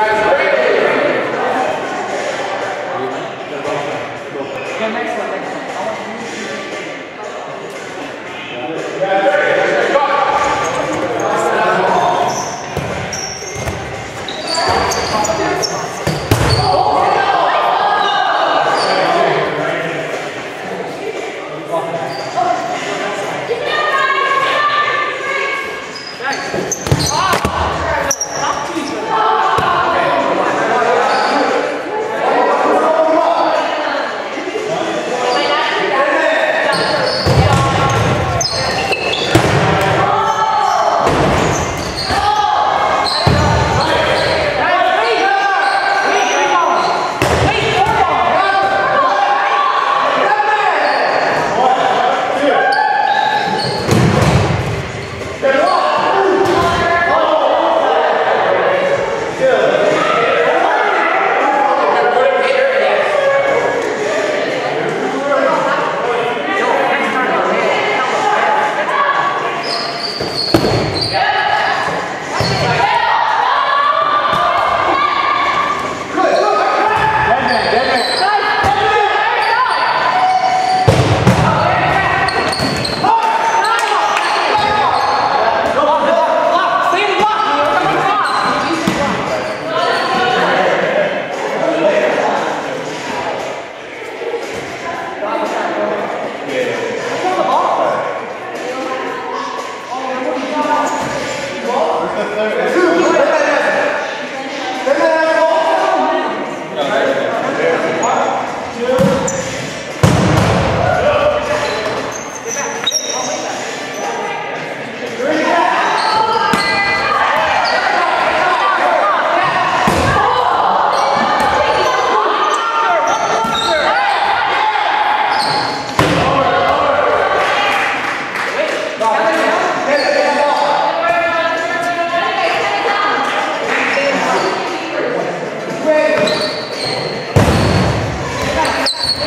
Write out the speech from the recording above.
Yes.